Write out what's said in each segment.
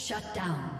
Shut down.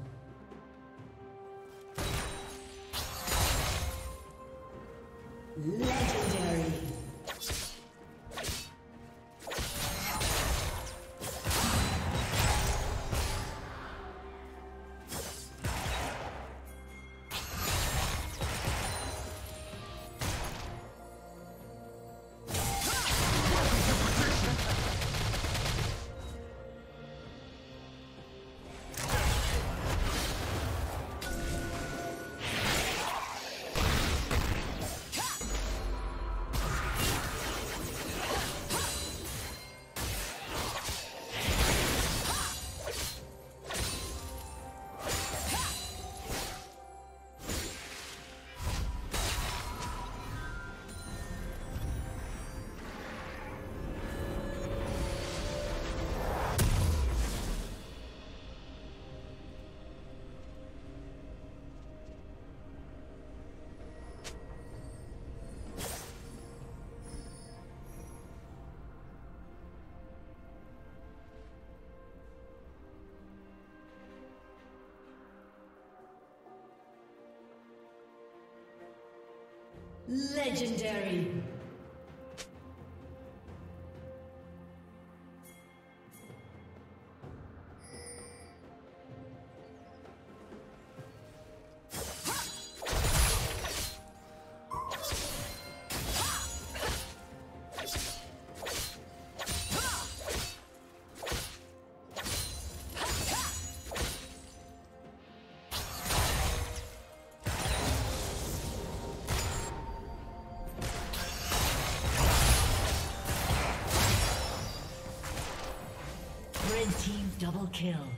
Legendary. Double kill.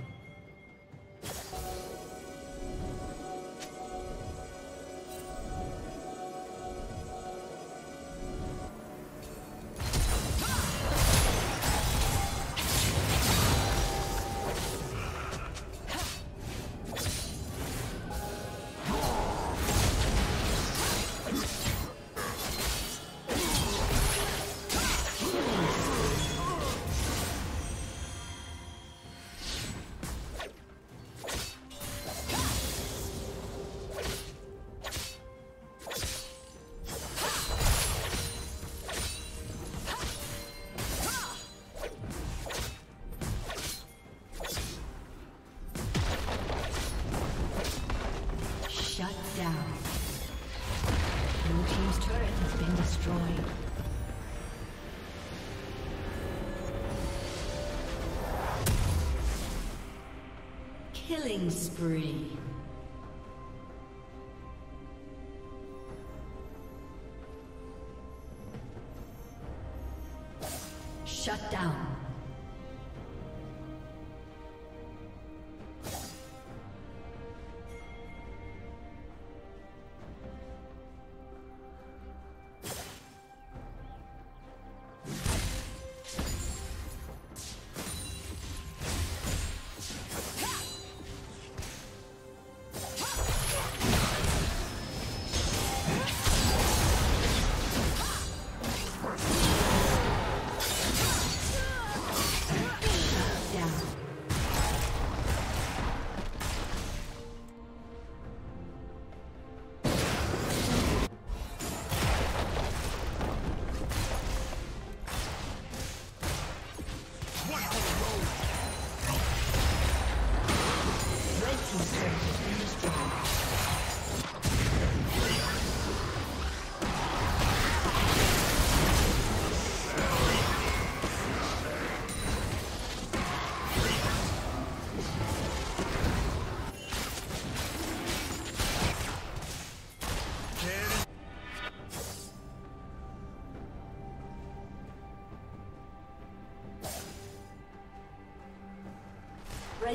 Killing spree.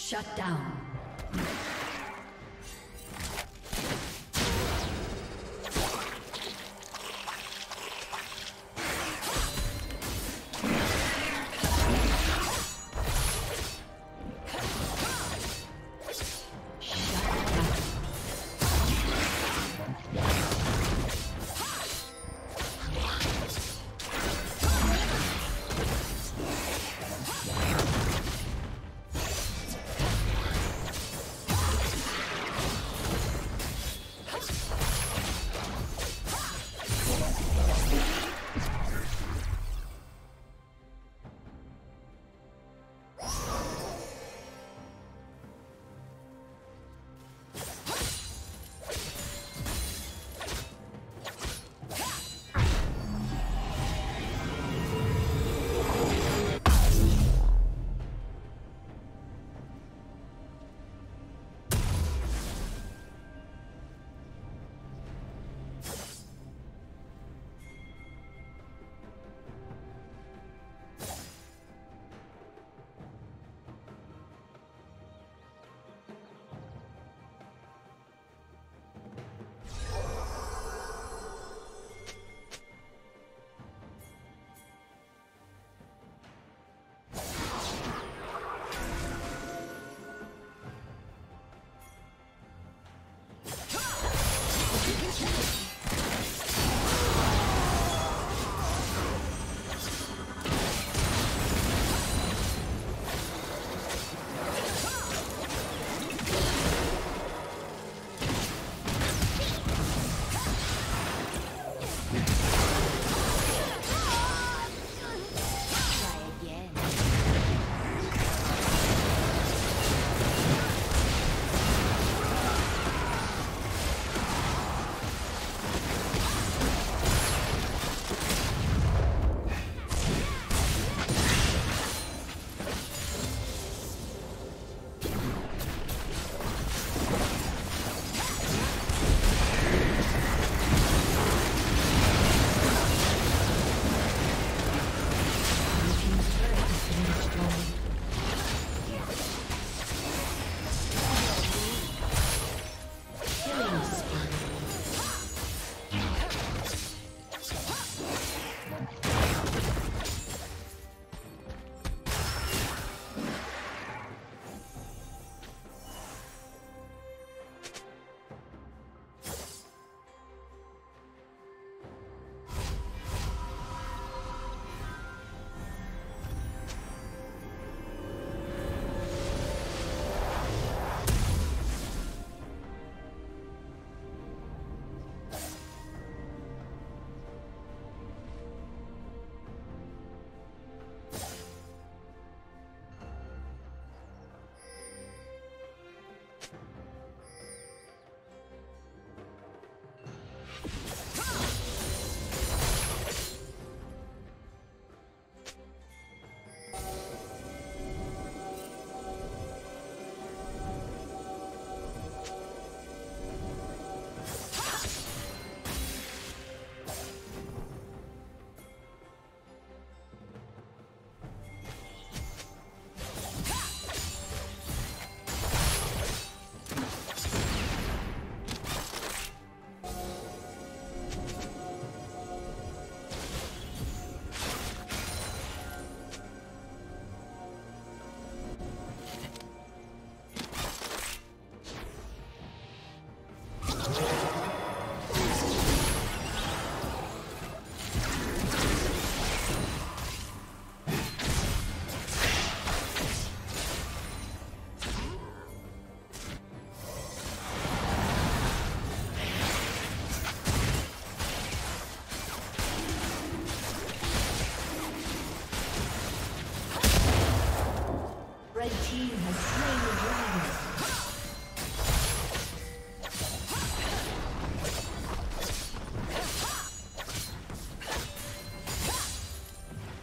Shut down.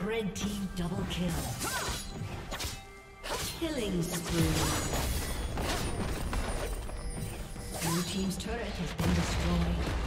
Red team double kill. Killing spree. Blue team's turret has been destroyed.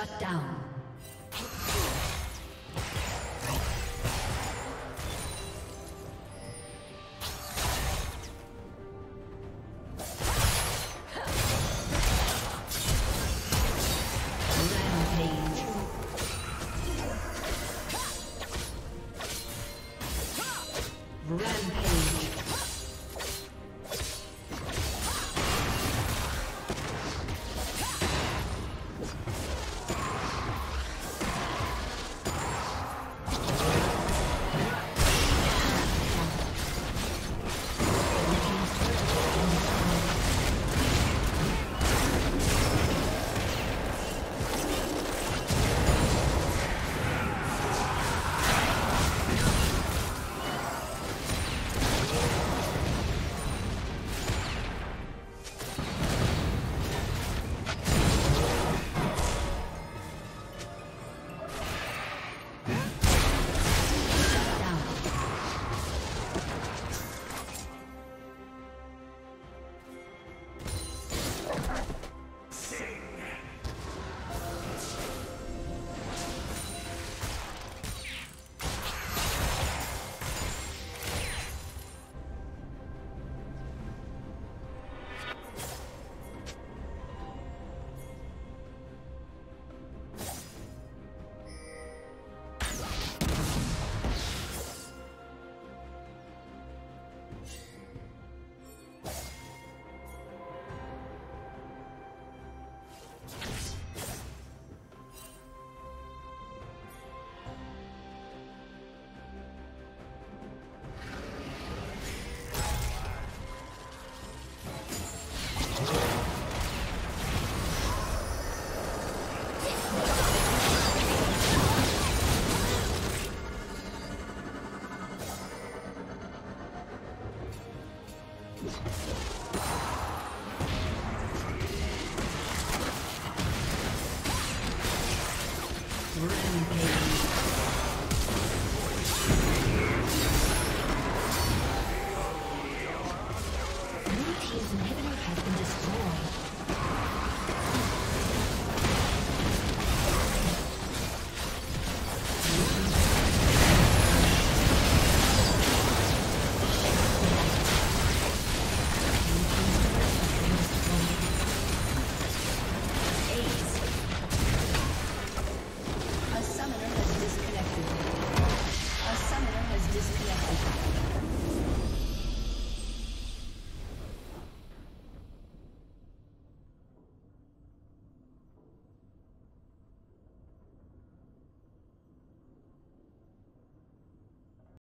Shut down. Rampage.